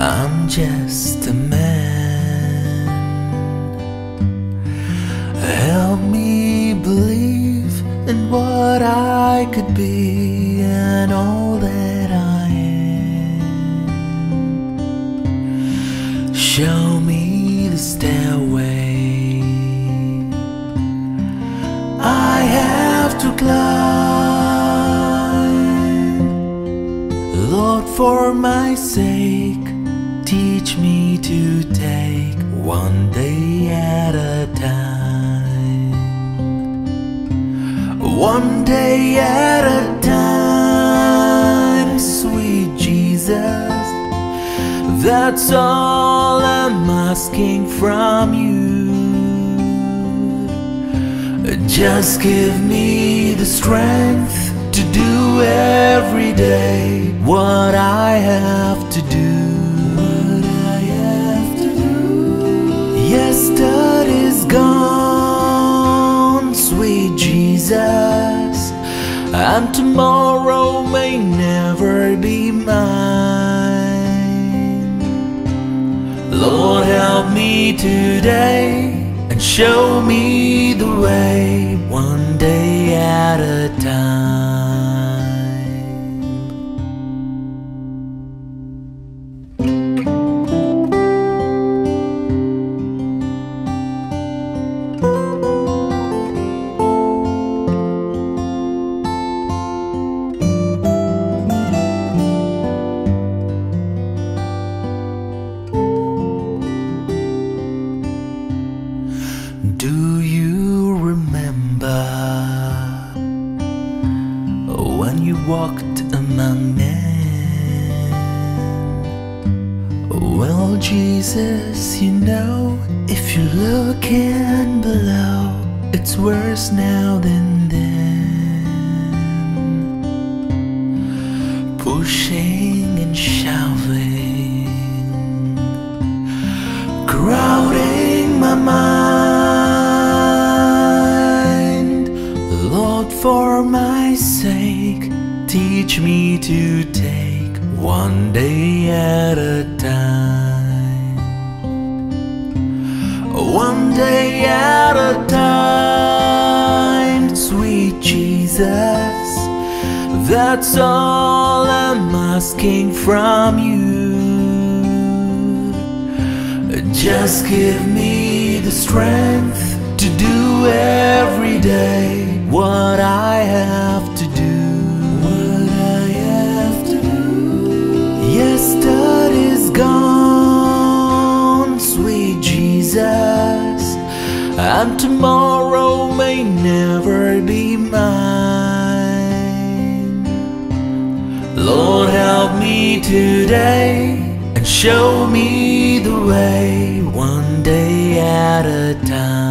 I'm just a man. Help me believe in what I could be and all that I am. Show me the stairway. I have to climb. Lord, for my sake, teach me to take one day at a time. One day at a time, sweet Jesus. That's all I'm asking from you. Just give me the strength to do every day what I have to do. Jesus, and tomorrow may never be mine. Lord, help me today and show me the way one day at a time. You walked among men? Well, Jesus, you know, if you're looking below, it's worse now than then. Pushing and shoving crowding my mind. For my sake, teach me to take one day at a time. One day at a time, sweet Jesus. That's all I'm asking from you. Just give me the strength to do every day what I have to do. What I have to do. Yesterday's gone, sweet Jesus, and tomorrow may never be mine. Lord, help me today and show me the way one day at a time.